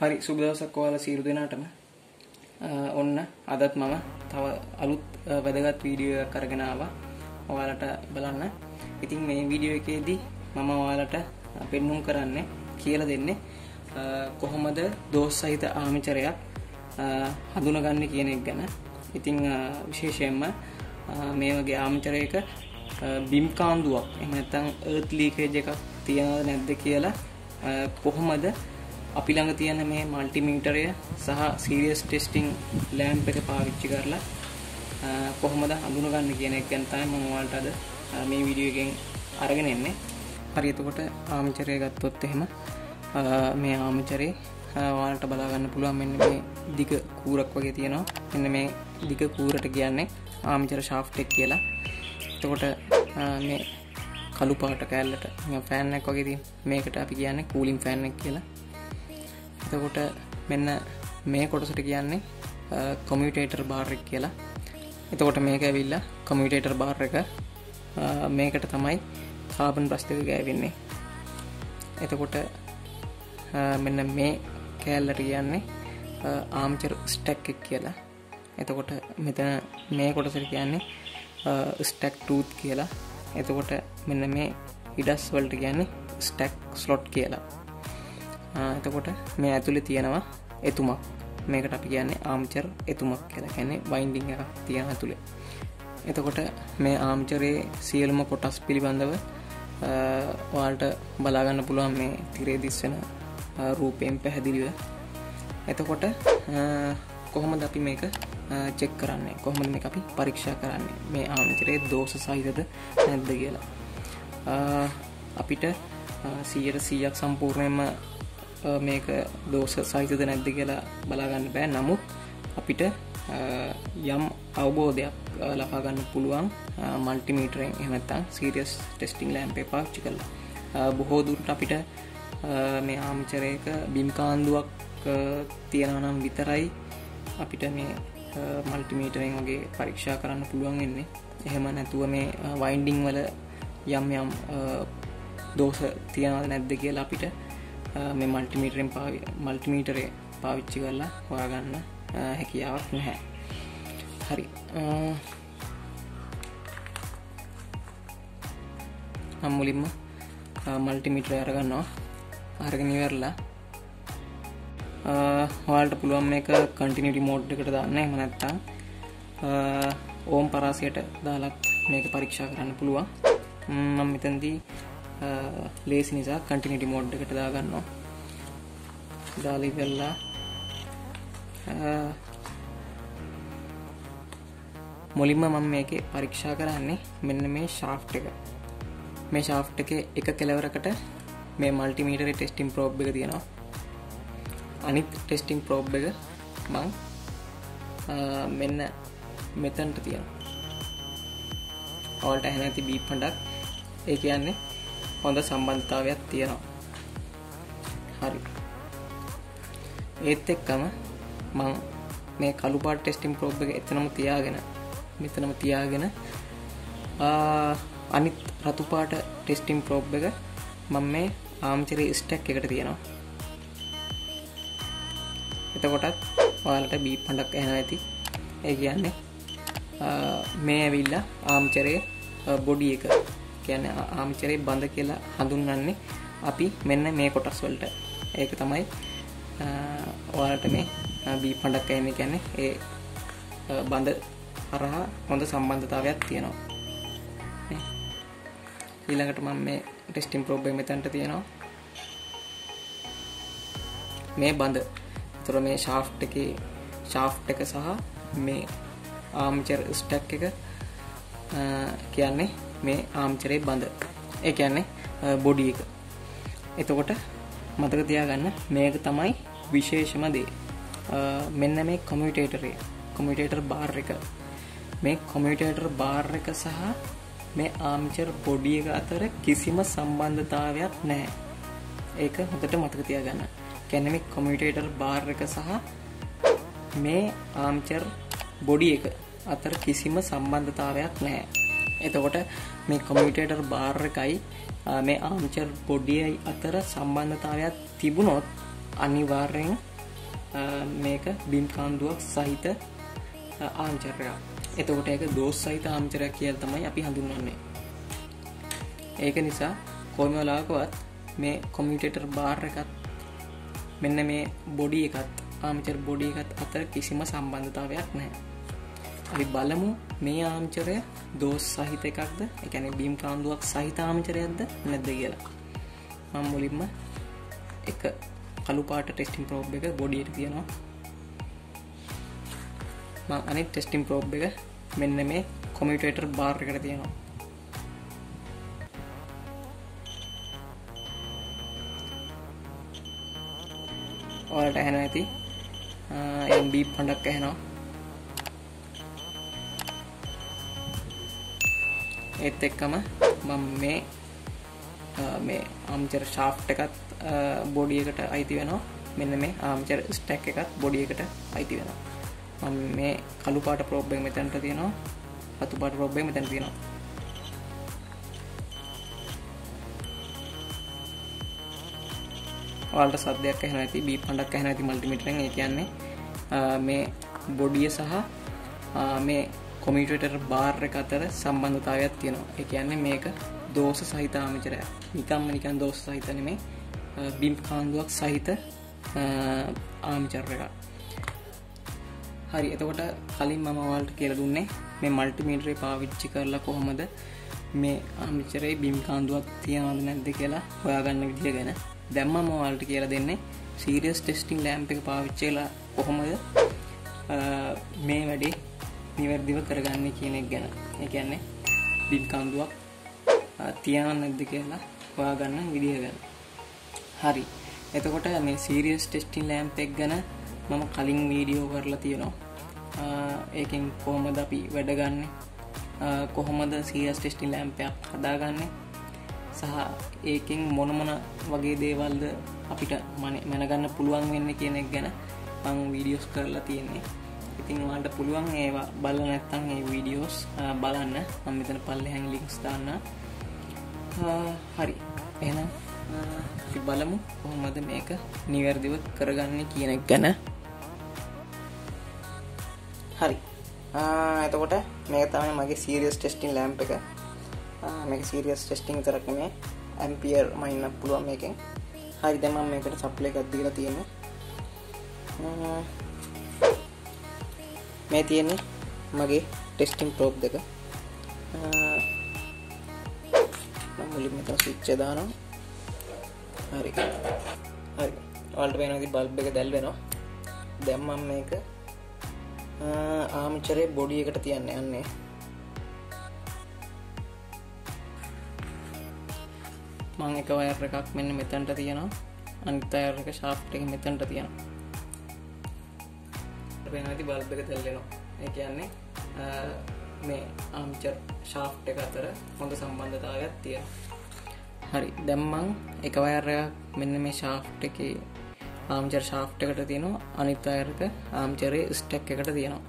හරි සුබ දවසක් ඔයාලා සියලු දෙනාටම. ඔන්න අදත් මම තව අලුත් වැදගත් වීඩියෝ එකක් අරගෙන ආවා. ඔයාලට බලන්න. ඉතින් මේ වීඩියෝ එකේදී මම ඔයාලට පෙන්눔 කරන්නේ කියලා දෙන්නේ කොහොමද දෝෂ සහිත ආමිචරයක් හඳුනගන්නේ කියන එක ගැන. ඉතින් විශේෂයෙන්ම මේ වගේ ආමිචරයක බිම් කාන්දුවක් එහෙම නැත්නම් අර්ත් ලීකේජ් එකක් තියනවද නැද්ද කියලා කොහොමද අපි ළඟ තියෙන මේ මල්ටිමීටරය සහ සීරියස් ටෙස්ටිං ලෑම්ප් එක පාවිච්චි කරලා කොහොමද හඳුනගන්නේ කියන එක ගැන තමයි මම ඔයාලට අද මේ වීඩියෝ එකෙන් අරගෙන එන්නේ. හරි එතකොට ආමිචරය ගත්තොත් එහෙම මේ ආමිචරේ ඔයාලට බලා ගන්න පුළුවන් මෙන්න මේ දිග කූරක් වගේ තියෙනවා. මෙන්න මේ දිග කූරට කියන්නේ ආමිචර ෂාෆ්ට් එක කියලා. එතකොට මේ කළු පාට කෑල්ලට ෆෑන් එකක් වගේ තියෙන මේකට අපි කියන්නේ කූලින් ෆෑන් එක කියලා. එතකොට මෙන්න මේ කොටසට කියන්නේ කොමියුටේටර් බාර් එක කියලා. එතකොට මේක ඇවිල්ලා කොමියුටේටර් බාර් එක මේකට තමයි කාබන් බ්‍රෂ් දෙක ගෑවෙන්නේ. එතකොට මෙන්න මේ කෑල්ලට කියන්නේ ආම්චර් ස්ටැක් එක කියලා. එතකොට මෙතන මේ කොටසට කියන්නේ ස්ටැක් ටූත් කියලා. එතකොට මෙන්න මේ ඉඩස් වලට කියන්නේ ස්ටැක් ස්ලොට් කියලා. එතකොට මේ ඇතුළේ තියෙනවා එතුමක්. මේකට අපි කියන්නේ ආම්චර් එතුමක් කියලා. කියන්නේ වයින්ඩිං එකක් තියෙන ඇතුළේ. එතකොට මේ ආම්චරේ සියලුම කොටස් පිළිබඳව ඔයාලට බලාගන්න පුළුවන් මේ තිරේ දිස්වෙන රූපයෙන් පැහැදිලිව. එතකොට කොහොමද අපි මේක චෙක් කරන්නේ? කොහොමද මේ අපි පරීක්ෂා කරන්නේ? මේ ආමිචරේ දෝෂ සහිතද නැද්ද කියලා. අපිට සීයට සීයක් සම්පූර්ණයෙන්ම මේක දෝෂ සහිතද නැද්ද කියලා බලාගන්න බෑ. නමුත් අපිට යම් අවබෝධයක් ලබාගන්න පුළුවන් මල්ටිමීටරෙන් එහෙමත්තම් සීරියස් ටෙස්ටිං ලෑම්පේ පාවිච්චි කරලා. බොහෝ දුරට අපිට මේ ආමිචරයක බිම්කාන්දුවක් තියෙනවා නම් විතරයි අපිට මේ මල්ටිමීටරෙන් වගේ පරීක්ෂා කරන්න පුළුවන් වෙන්නේ. එහෙම නැතුව මේ වයින්ඩිං වල යම් යම් දෝෂ තියනවද නැද්ද කියලා අපිට මේ මල්ටිමීටරෙන් මල්ටිමීටරේ පාවිච්චි කරලා හොයාගන්න හැකියාවක් නැහැ. හරි. නම් මුලින්ම මල්ටිමීටර අරගන්නවා. අරගෙන ඉවරලා. ඔයාලට පුළුවන් මේක කන්ටිනියුටි මෝඩ් එකට දාන්න. එහෙම නැත්නම් ඕම් පරාසයට දාලත් මේක පරීක්ෂා කරන්න පුළුවන්. මම මෙතනදී ලේසි නිසා කන්ටිනියුටි මෝඩ් එකට දාගන්නවා. දාලා ඉවරලා මුලින්ම මම මේකේ පරීක්ෂා කරන්නේ මෙන්න මේ ෂාෆ්ට් එක. මේ ෂාෆ්ට් එකේ එක කෙලවරකට මේ මල්ටිමීටරේ ටෙස්ටිං ප්‍රෝබ් එක තියෙනවා. අනිත් ටෙස්ටිං ප්‍රෝබ් එක මං මෙන්න මෙතන්ට තියෙනවා. ඔවල්ට ඇහෙන ඇති බීප් හඬක් ඒ කියන්නේ හොඳ සම්බන්ධතාවයක් තියෙනවා. හරි. ඒත් එක්කම මං මේ කළුපාට ටෙස්ටිං ප්‍රෝබ් එක එතනම තියාගෙන මෙතනම තියාගෙන අනිත් රතුපාට ටෙස්ටිං ප්‍රෝබ් එක මම මේ ආම්චරේ ස්ටැක් එකට තියෙනවා. එතකොටත් ඔයාලට බීප් හඬක් ඇහෙනවා ඇති. ඒ කියන්නේ මේ ඇවිල්ලා ආම්චරේ බොඩි එක කියන්නේ ආම්චරේ බඳ කියලා හඳුන්වන්නේ අපි මෙන්න මේ කොටස් වලට. ඒක තමයි ඔයාලට මේ බීප් හඬක් ඇහෙන්නේ කියන්නේ ඒ බඳ හරහා හොඳ සම්බන්ධතාවයක් තියෙනවා. ඊළඟට මම මේ ටෙස්ටිං ප්‍රෝබ් එක මෙතනට තියෙනවා. මේ බඳ. තුර මේ ශාෆ්ට් එක ශාෆ්ට් එක සහ මේ ආම්චර් ස්ටැක් එක කියන්නේ මේ ආම්චරේ බඳ. ඒ කියන්නේ බොඩි එක. එතකොට මතක තියාගන්න මේක තමයි විශේෂම දේ. මෙන්න මේ කොමියුටේටරේ කොමියුටේටර් බාර් එක. මේ කොමියුටේටර් බාර් එක සහ මේ ආම්චර් බොඩි එක අතර කිසිම සම්බන්ධතාවයක් නැහැ. ඒක හොඳට මතක තියාගන්න. කියන්නේ මේ කොමියුටේටර් බාර් එක සහ මේ ආම්චර් බොඩි එක අතර කිසිම සම්බන්ධතාවයක් නැහැ. එතකොට මේ කොමියුටේටර් බාර් එකයි මේ ආම්චර් බොඩියයි අතර සම්බන්ධතාවයක් තිබුණොත් අනිවාර්යෙන් මේක බිම් කාන්දුවක් සහිත ආංචරයක් එතකොට ඒක දෝස් සහිත ආම්චරයක් කියල් තමයි අපි හඳුන්වන්නේ. ඒක නිසා කොයිමලාකවත් මේ කොමිටේටර් බාර් එකත් මෙන්න මේ බොඩි එකත් ආමිචර් බොඩි එකත් අතර කිසිම සම්බන්ධතාවයක් නැහැ. අපි බලමු මේ ආම්චරය දෝස් සහිත එකක්ද? එකැන බීම් කාන්දුවක් සහිත ආමචරයක්ද නැද්ද කියලා. මං මුලින්ම එක කළු පාට ටෙස්ටිම් ප්‍රෝබ් එක බොඩියට තියෙනවා අනි ටෙස්ටිම් ප්‍රෝබ් එක මෙන්න මේ කොමිටේටර් බාර් එකට තියෙනවා. ඔයාලට ඇහෙන ඇති. බී පඩක් ඇහෙනවා. ඒත් එක්කම මම මේ මේ ආම්චර ශාෆ්ට එකත් බොඩියකට අයිති වෙනවා. මෙන්න මේ ආම්චර ස්ටැක් එකත් බොඩියකට අයිති වෙනවා. මම මේ කළු පාට ප්‍රෝබ්බ මෙතැන්ට තියෙනවා. අතු පාට ප්‍රෝබ්බ මෙතැන් තියෙනවා. ඔයාලට සද්දයක් ඇහෙන ඇති බී පණ්ඩක් ඇහෙන ඇති මල්ටිමිටරෙන් ඒ කියන්නේ මේ බොඩිය සහ මේ කොමිටටර් බාර් එක අතර සම්බන්ධතාවයක් තියෙනවා. ඒ කියන්නේ මේක දෝෂ සහිත ආමිචරය නිකම්ම නිකන් දෝෂ සහිත නෙමේ බිම් කාන්දුවක් සහිත ආමිචර් එක හරි එතකොට කලින් මම ඔයාලට කියලා දුන්නේ මේ මල්ටිමීටරේ පාවිච්චි කරලා කොහොමද මේ ආමිචරේ බිම් කාන්දුවක් තියනවද නැද්ද කියලා හොයාගන්න විදිය ගැන. දැම්ම මෝවල්ට කියලා දෙන්නේ සීරියස් ටෙස්ටිං ලෑම්ප එක පාවිච්චේලා කොහොමද? මේ වැඩේ නිවැරදිව කරගන්න කියන එක ගැන. එකන්නේ බිල් කන්දුවක් තියන නැද්ද කියලා හොයාගන්න විදිහ ගැන. හරි. එතකොට මේ සීරියස් ටෙස්ටිං ලෑම්ප එක් ගැන මම කලින් වීඩියෝ කරලා තියෙනවා. ඒකෙන් කොහොමද අපි වැඩගන්න කොහොමද සීරියස් ටෙස්ටිං ලෑම්පයක් හදාගන්නේ? සහ ඒකෙන් මොනමන වගේ දේවල්ද අපිට මන මැනගන්න පුළුවන් වෙන්න කියන එක ගැන මං වීඩියෝස් කරලා තියෙන්නේ. ඉතින් වාට පුළුවන් ඒවා බල නැත්තන් ඒ වීඩියෝස් බලන්න. මම මෙතන පල්ල හැන් ලික්ස් දාන්න හරි. එන බලමු කොහොමද මේක නිවැරදිව කරගන්න කියන එක ගැන. හරි. එතකොට මේ තමයි මගේ සීරියස් ටෙස්ටිං ලෑම්ප එක. මේක සීරියස් ටෙස්ටිං තරක් මේ ඇම්පියර් මයින්න පුළුවන් මේකෙන්. හරි දැම මේකට සප්ල එකක් දීලා තියෙන මේ තියෙන්නේ මගේ ටෙස්ටිං ප්‍රෝප් දෙක. මුලින් මෙතන ස්විච්ච දානවා. හරි. හරි. ඔයාලට පේනවාද බල්බ් එක දැල් වෙනවා දැන් මම මේක ආමිචරේ බොඩි එකට තියන්න යන්නේ. මං එක වයර් එකක් මෙන්න මෙතැන්ට තියෙනවා. අනිත් අයර් එක ශාප්ට එක මෙතැන්ට තියෙනවා. පෙනති බල්බ එක තෙල්ලෙනවා. ඒ කියන්නේ මේ ආම්චර් ශාප්ට එක අතර හොඳ සම්බන්ධතාවයක් තිය හරි. දැම්මං එක වයර්රයක් මෙන්න මේ ශාප්ට එක ආම්චර් ශාප්ට එකට තියෙනවා. අනිත් අයරක ආම්චරේ ස්ටක් එකට තියෙනවා.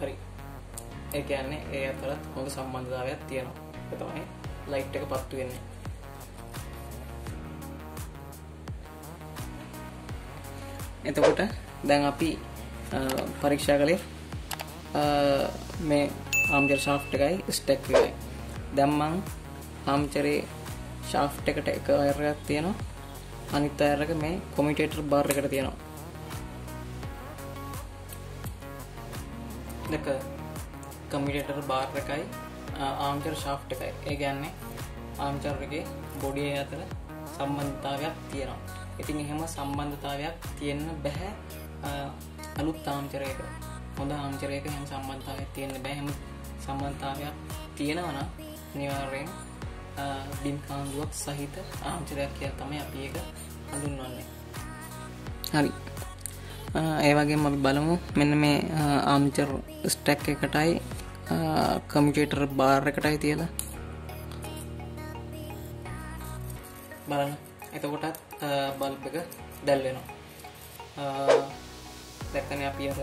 හරි. ඒ කියන්නේ ඒ අතරත් හොඳ සම්බන්ධතාවයක් තියෙනවා. තමයි ලයිට් එක පත්තු වෙන්නේ. එතකොට දැන් අපි පරීක්ෂා කළේ මේ ආම්ජර් ශාෆ්ට එකයි ස්ටෙක් එකයි. දැම්මං ආම්චරේ ශාෆ්ට එකට එක අයරයක් තියෙනවා. අනිත් අයරක මේ කොමිටේටර් බාර් එකට තියෙනවා. දෙක කමිටේටර් බාර් එකයි ආම්චර් ශාෆ්ට එකයි. ඒ ගැන්නේ ආම්චර්ගේ බොඩිය අතර සම්බන්ධතාවයක් තියෙනවා. ඉතින් එහෙම සම්බන්ධතාවයක් තියෙන්න බැහැ. අලුත් ආම්චරයක හොඳ ආම්චරයක හැම සම්බන්ධතාවයක් තියෙන්න බැහැම සම්බන්ධතාවයක් තියෙනවන නිවාරයෙන් බිම් කාන්දුවක් සහිත ආම්චරයක් කිය තමයි අපි එක හඳුන්වන්නේ. හරි. ඒවගේ අපි බලමු. මෙන්න මේ ආම්චර් ස්ටැක් එකටයි කමිටේටර් බාර් එකටයි තියලා. බලන්න. එතකොටත් බල්බ එක දැල්වෙනවා දැක්කන අපි අර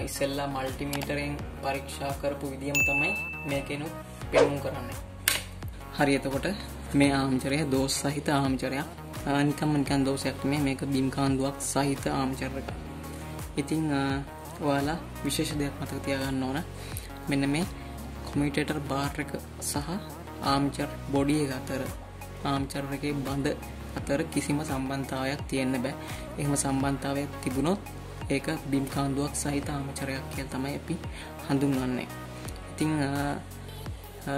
ඉස්සෙල්ලා මල්ටිමීටරෙන් පරීක්ෂා කරපු විදිියම තමයි මේකෙනු පෙනුම් කරන්න හරි එතකොට මේ ආම්චරය දෝස් සහිත ආම්චරයක් නිකම්ම නිකන් දෝෂයක් මේ මේක බිම් කාන්දුවක් සහිත ආමචර් එක. ඉතින් ඔයාලා විශේෂ දෙයක් මතක තියාගන්න ඕන. මෙන්න මේ කොමියුටේටර් බාර් එක සහ ආම්චර් බොඩි එක අතර ආම්චර් එකේ බඳ අතර කිසිම සම්බන්ධතාවයක් තියෙන්න බෑ. එහෙම සම්බන්ධතාවයක් තිබුණොත් ඒක බිම් කාන්දුවක් සහිත ආමචරයක් කියලා තමයි අපි හඳුන්වන්නේ. ඉතින්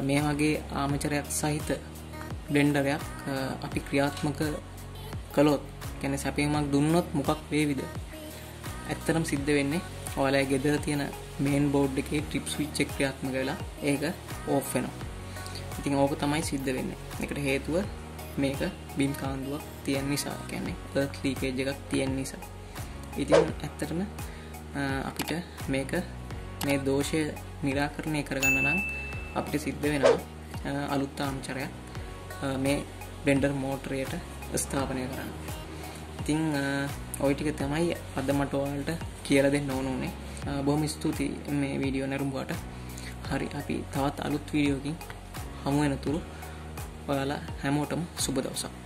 මේ වගේ ආමචරයක් සහිත බ්ලෙන්ඩරයක් අපි ක්‍රියාත්මක කළොත් ගැන සැපීමක් දුන්නොත් මොකක් වේවිද ඇත්තරම් සිද්ධ වෙන්නේ ඔයාලා ගෙදර තියෙන මේන් බෝඩ් එකේ ට්‍රිප් ස්විච් එක ක්‍රියාත්මක වෙලා ඒක ඕෆ් වෙනවා. ඉතින් ඕක තමයි සිද්ධ වෙන්නේ. ඒකට හේතුව මේක බිම් කාන්දුවක් තියෙන නිසා කියන්නේ earth leakage එකක් තියෙන නිසා. ඉතින් ඇත්තටම අපිට මේක මේ දෝෂය निराකරණය කරගන්න නම් අපිට සිද්ධ වෙනවා අලුත් ආමචරයක් මේ බ්ලෙන්ඩර් මෝටරයට ස්ථාපනය කරන්න. ඉතින් ඔය ටික තමයි අද මට ඔයාලට කියලා දෙන්න ඕන උනේ. බොහොම ස්තුතියි මේ වීඩියෝ නැරඹුවාට. හරි අපි තවත් අලුත් වීඩියෝකින් හමු වෙනතුරු ඔයාලා හැමෝටම සුබ දවසක්.